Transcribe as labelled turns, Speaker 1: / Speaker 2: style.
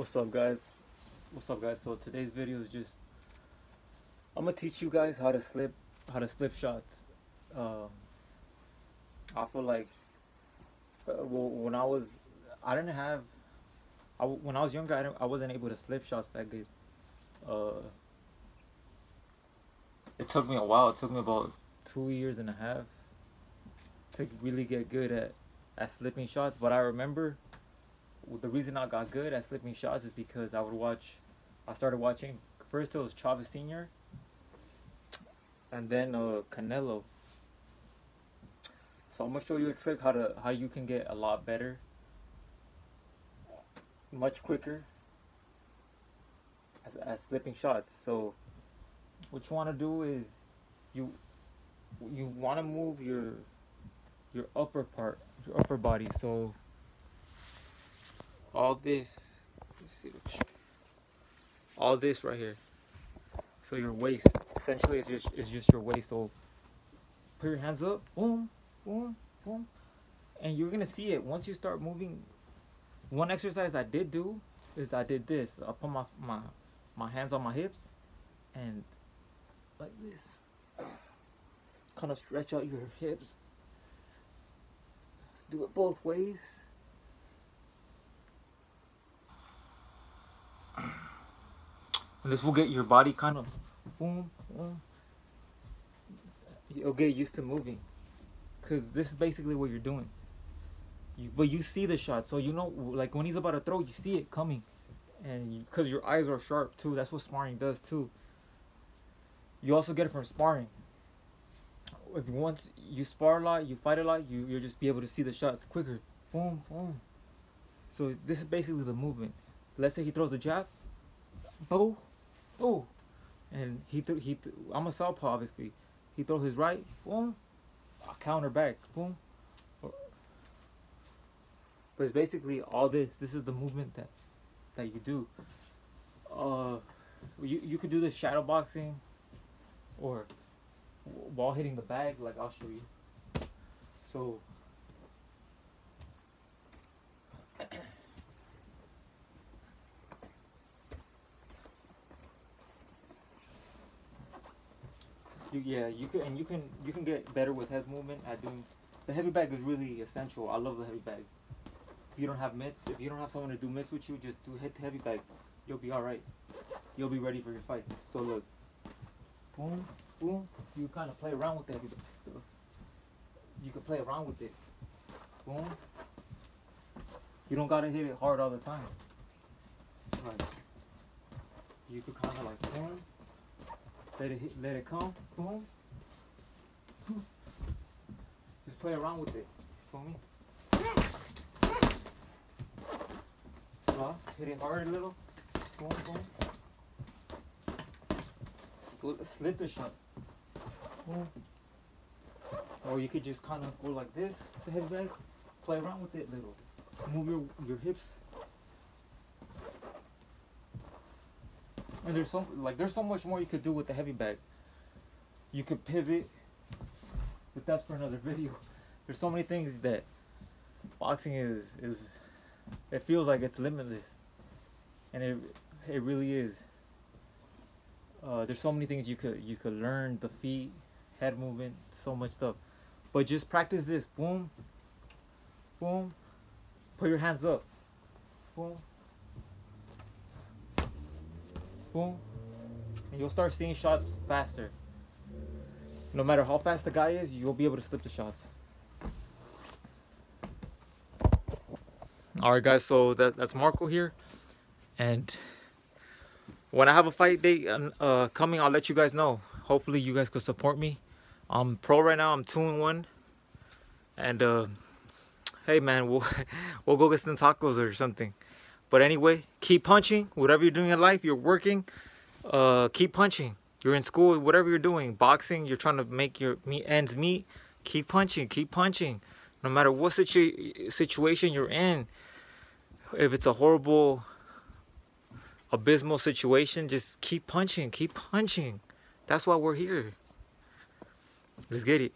Speaker 1: What's up guys? What's up guys? So today's video is just I'm gonna teach you guys how to slip how to slip shots. Um, I feel like uh, well, when I was I didn't have I, when I was younger I, didn't, I wasn't able to slip shots that good. Uh, it took me a while. It took me about two years and a half to really get good at at slipping shots. But I remember the reason I got good at slipping shots is because I would watch. I started watching first it was Chavez Senior, and then uh, Canelo. So I'm gonna show you a trick how to how you can get a lot better, much quicker. At, at slipping shots. So what you want to do is you you want to move your your upper part, your upper body. So all this. All this right here. So your waist essentially it's just it's just your waist. So put your hands up boom boom boom. And you're gonna see it. Once you start moving one exercise i did do is i did this. I put my my my hands on my hips and like this. Kind of stretch out your hips. Do it both ways And this will get your body kind of boom, boom. You'll get used to moving. Cause this is basically what you're doing. You, but you see the shot, so you know, like when he's about to throw, you see it coming, and you, cause your eyes are sharp too. That's what sparring does too. You also get it from sparring. If once you spar a lot, you fight a lot, you you'll just be able to see the shots quicker. Boom, boom. So this is basically the movement. Let's say he throws a jab. Boom oh, and he threw, he th- I'm a southpaw obviously. He throws his right, boom, I counter back, boom. But it's basically all this. This is the movement that that you do. Uh, you you could do the shadow boxing, or while hitting the bag, like I'll show you. So You, yeah, you can and you can you can get better with head movement at doing. The heavy bag is really essential. I love the heavy bag. If you don't have mitts, if you don't have someone to do mitts with you, just do hit the heavy bag. You'll be all right. You'll be ready for your fight. So look, boom, boom. You kind of play around with the heavy bag. You can play around with it. Boom. You don't gotta hit it hard all the time. Right. You could kind of like boom. Let it let it come. Boom. Just play around with it. Feel me? Well, hit it hard a little. Boom, boom. Slip the shot. Boom. Or you could just kind of go like this, the head bag. Play around with it a little. Move your, your hips And there's so like there's so much more you could do with the heavy bag. You could pivot, but that's for another video. There's so many things that boxing is is it feels like it's limitless, and it it really is. Uh, there's so many things you could you could learn the feet, head movement, so much stuff. But just practice this. Boom, boom. Put your hands up. Boom, boom, and you'll start seeing shots faster. No matter how fast the guy is, you'll be able to slip the shots. All right, guys. So that that's Marco here, and when I have a fight date uh, coming, I'll let you guys know. Hopefully, you guys could support me. I'm pro right now. I'm two and one, and uh, hey, man, we'll we'll go get some tacos or something. But anyway, keep punching. Whatever you're doing in life, you're working, uh, keep punching. You're in school, whatever you're doing, boxing, you're trying to make your meet ends meet. Keep punching, keep punching. No matter what situ- situation you're in, if it's a horrible, abysmal situation, just keep punching, keep punching. That's why we're here. Let's get it.